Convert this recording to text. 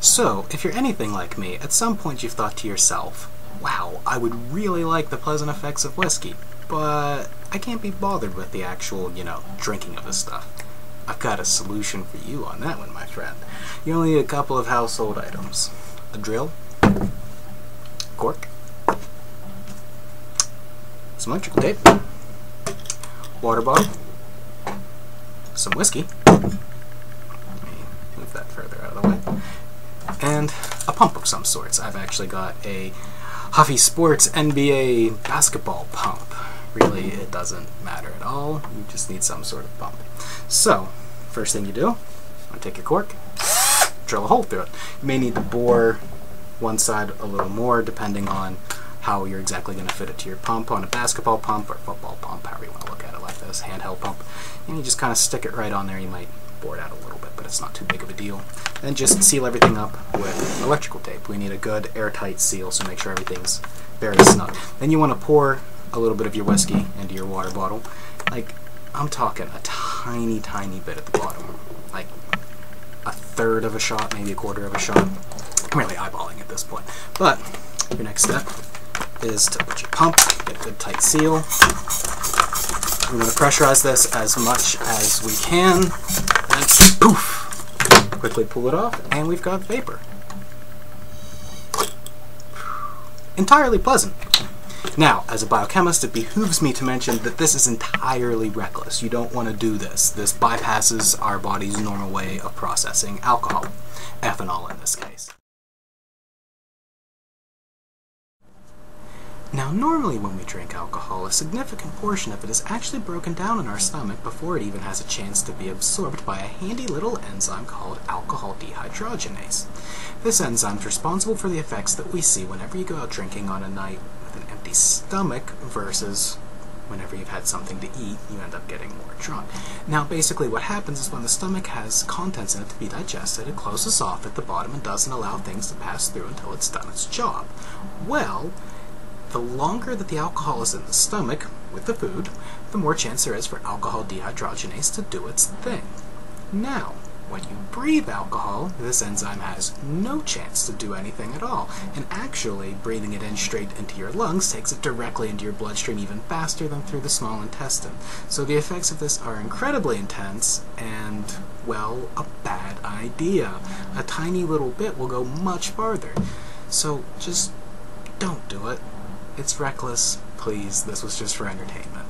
So, if you're anything like me, at some point you've thought to yourself, wow, I would really like the pleasant effects of whiskey, but I can't be bothered with the actual, you know, drinking of this stuff. I've got a solution for you on that one, my friend. You only need a couple of household items. A drill, cork, some electrical tape, water bottle, some whiskey, move that further out of the way, and a pump of some sorts. I've actually got a Huffy Sports NBA basketball pump. Really, it doesn't matter at all. You just need some sort of pump. So, first thing you do, take your cork, drill a hole through it. You may need to bore one side a little more depending on how you're exactly going to fit it to your pump on a basketball pump or football pump, however you want to look at it like this, handheld pump. And you just kind of stick it right on there. You might it out a little bit, but it's not too big of a deal. Then just seal everything up with electrical tape. We need a good airtight seal, so make sure everything's very snug. Then you want to pour a little bit of your whiskey into your water bottle. Like, I'm talking a tiny, tiny bit at the bottom. Like, a third of a shot, maybe a quarter of a shot. I'm really eyeballing at this point. But, your next step is to put your pump, get a good tight seal. we're going to pressurize this as much as we can, poof! Quickly pull it off, and we've got vapor. Entirely pleasant. Now, as a biochemist, it behooves me to mention that this is entirely reckless. You don't want to do this. This bypasses our body's normal way of processing alcohol, ethanol in this case. Now, normally when we drink alcohol, a significant portion of it is actually broken down in our stomach before it even has a chance to be absorbed by a handy little enzyme called alcohol dehydrogenase. This enzyme is responsible for the effects that we see whenever you go out drinking on a night with an empty stomach versus whenever you've had something to eat, you end up getting more drunk. Now, basically what happens is when the stomach has contents in it to be digested, it closes off at the bottom and doesn't allow things to pass through until it's done its job. Well, the longer that the alcohol is in the stomach with the food, the more chance there is for alcohol dehydrogenase to do its thing. Now, when you breathe alcohol, this enzyme has no chance to do anything at all, and actually breathing it in straight into your lungs takes it directly into your bloodstream even faster than through the small intestine. So the effects of this are incredibly intense and, well, a bad idea. A tiny little bit will go much farther. So just don't do it. It's reckless. Please, this was just for entertainment.